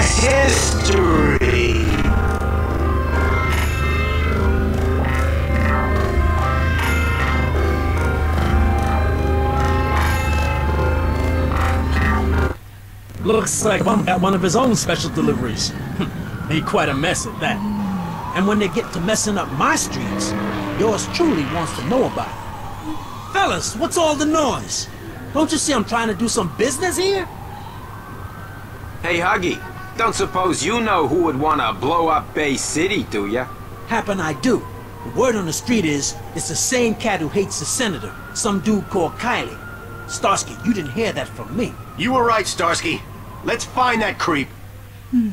History. Looks like one got one of his own special deliveries. Made quite a mess at that. And when they get to messing up my streets, yours truly wants to know about it. Fellas, what's all the noise? Don't you see I'm trying to do some business here? Hey, Huggy, don't suppose you know who would want to blow up Bay City, do ya? Happen I do. The word on the street is, it's the same cat who hates the senator, some dude called Kylie. Starsky, you didn't hear that from me. You were right, Starsky. Let's find that creep. Hmm.